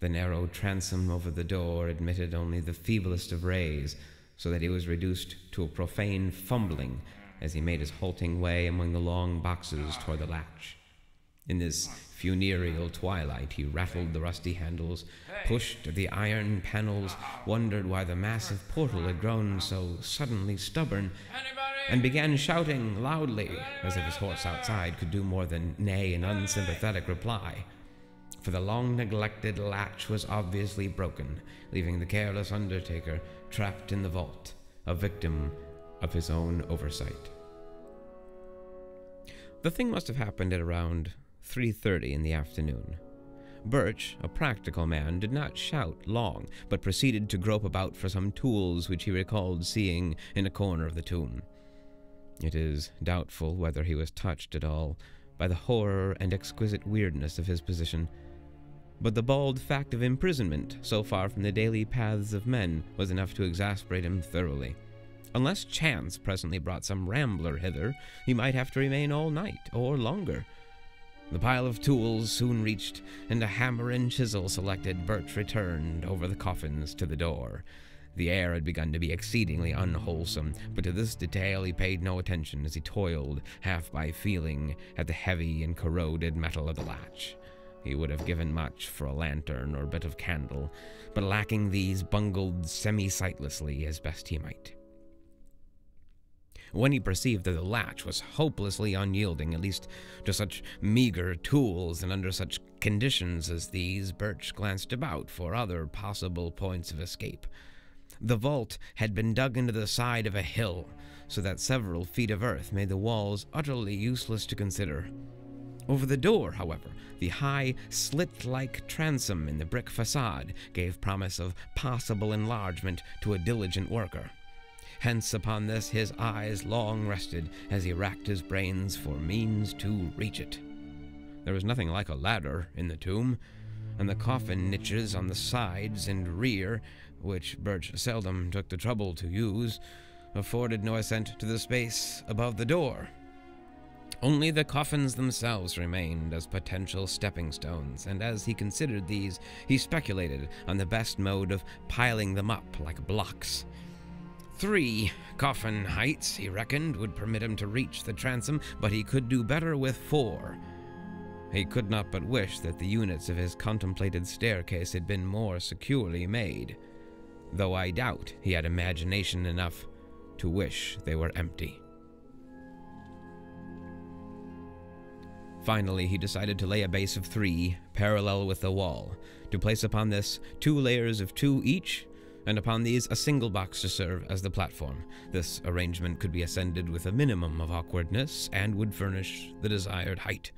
The narrow transom over the door admitted only the feeblest of rays, so that he was reduced to a profane fumbling as he made his halting way among the long boxes toward the latch. In this funereal twilight, he rattled the rusty handles, pushed the iron panels, wondered why the massive portal had grown so suddenly stubborn, and began shouting loudly, as if his horse outside could do more than neigh an unsympathetic reply. For the long neglected latch was obviously broken, leaving the careless undertaker trapped in the vault, a victim of his own oversight. The thing must have happened at around 3:30 in the afternoon. Birch, a practical man, did not shout long, but proceeded to grope about for some tools which he recalled seeing in a corner of the tomb. It is doubtful whether he was touched at all by the horror and exquisite weirdness of his position. But the bald fact of imprisonment, so far from the daily paths of men, was enough to exasperate him thoroughly. Unless chance presently brought some rambler hither, he might have to remain all night, or longer. The pile of tools soon reached, and a hammer and chisel selected, Birch returned over the coffins to the door. The air had begun to be exceedingly unwholesome, but to this detail he paid no attention as he toiled, half by feeling, at the heavy and corroded metal of the latch. He would have given much for a lantern or bit of candle, but lacking these, bungled semi sightlessly as best he might. When he perceived that the latch was hopelessly unyielding, at least to such meager tools and under such conditions as these, Birch glanced about for other possible points of escape. The vault had been dug into the side of a hill, so that several feet of earth made the walls utterly useless to consider. Over the door, however, the high, slit like transom in the brick facade gave promise of possible enlargement to a diligent worker. Hence, upon this, his eyes long rested as he racked his brains for means to reach it. There was nothing like a ladder in the tomb, and the coffin niches on the sides and rear, which Birch seldom took the trouble to use, afforded no ascent to the space above the door. Only the coffins themselves remained as potential stepping stones, and as he considered these, he speculated on the best mode of piling them up like blocks. Three coffin heights, he reckoned, would permit him to reach the transom, but he could do better with four. He could not but wish that the units of his contemplated staircase had been more securely made, though I doubt he had imagination enough to wish they were empty. Finally, he decided to lay a base of three, parallel with the wall, to place upon this two layers of two each, and upon these a single box to serve as the platform. This arrangement could be ascended with a minimum of awkwardness, and would furnish the desired height.